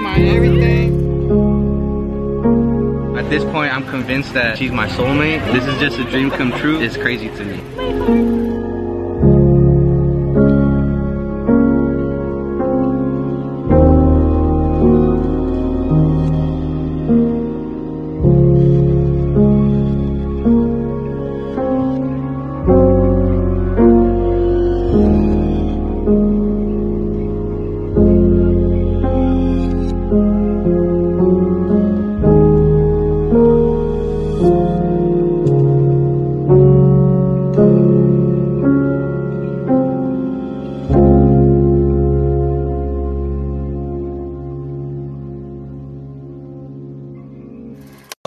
my everything. At this point, I'm convinced that she's my soulmate. This is just a dream come true. It's crazy to me.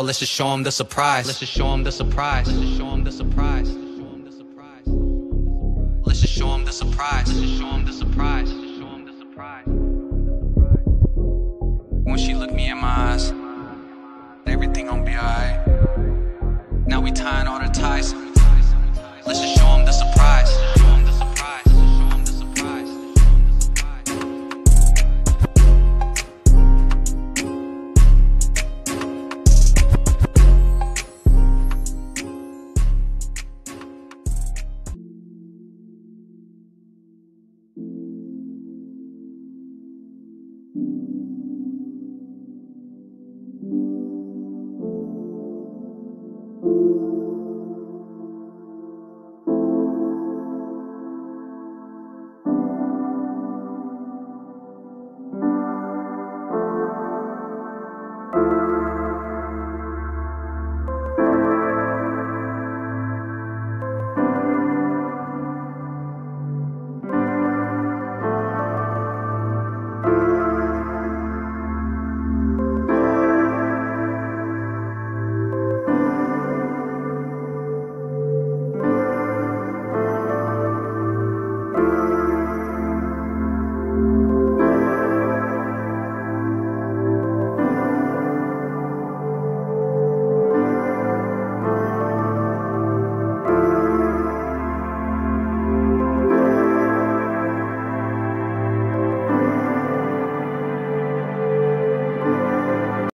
Let's just show them the surprise. Let's just show them the surprise. Let's just show them the surprise. Let's just show them the surprise. Let's just show them the surprise. When she looked me in my eyes, everything gonna be alright. Now we tying all the ties. Let's just thank you.